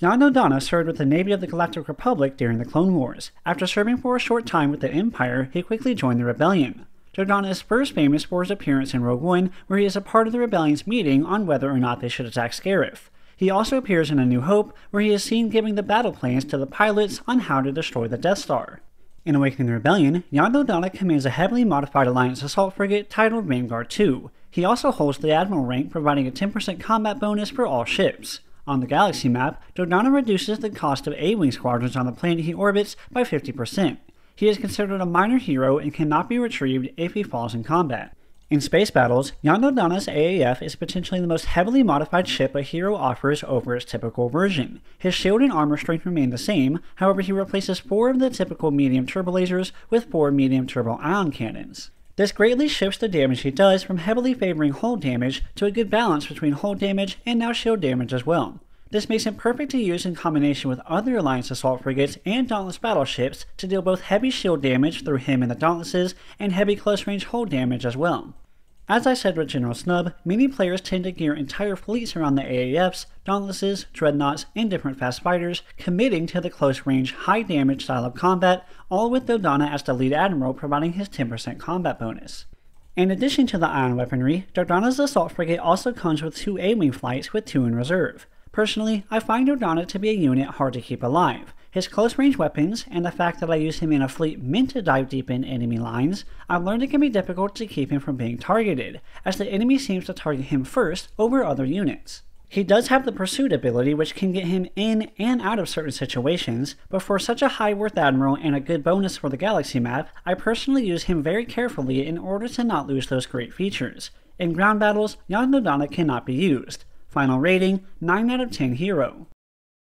Jan Dodonna served with the Navy of the Galactic Republic during the Clone Wars. After serving for a short time with the Empire, he quickly joined the Rebellion. Dodonna is first famous for his appearance in Rogue One, where he is a part of the Rebellion's meeting on whether or not they should attack Scarif. He also appears in A New Hope, where he is seen giving the battle plans to the pilots on how to destroy the Death Star. In Awakening the Rebellion, Jan Dodonna commands a heavily modified Alliance assault frigate titled Vanguard II. He also holds the Admiral rank, providing a 10% combat bonus for all ships. On the galaxy map, Dodonna reduces the cost of A-Wing squadrons on the planet he orbits by 50%. He is considered a minor hero and cannot be retrieved if he falls in combat. In space battles, Jan Dodonna's AAF is potentially the most heavily modified ship a hero offers over its typical version. His shield and armor strength remain the same, however he replaces four of the typical medium turbo lasers with four medium turbo ion cannons. This greatly shifts the damage he does from heavily favoring hull damage to a good balance between hull damage and now shield damage as well. This makes him perfect to use in combination with other Alliance assault frigates and Dauntless battleships to deal both heavy shield damage through him and the Dauntlesses and heavy close range hull damage as well. As I said with General Snub, many players tend to gear entire fleets around the AAFs, Dauntlesses, Dreadnoughts, and different fast fighters, committing to the close range, high damage style of combat, all with Dodonna as the lead admiral providing his 10% combat bonus. In addition to the ion weaponry, Dodonna's assault frigate also comes with two A-wing flights with two in reserve. Personally, I find Dodonna to be a unit hard to keep alive. His close range weapons, and the fact that I use him in a fleet meant to dive deep in enemy lines, I've learned it can be difficult to keep him from being targeted, as the enemy seems to target him first over other units. He does have the pursuit ability which can get him in and out of certain situations, but for such a high worth admiral and a good bonus for the galaxy map, I personally use him very carefully in order to not lose those great features. In ground battles, Jan Dodonna cannot be used. Final rating, 9 out of 10 hero.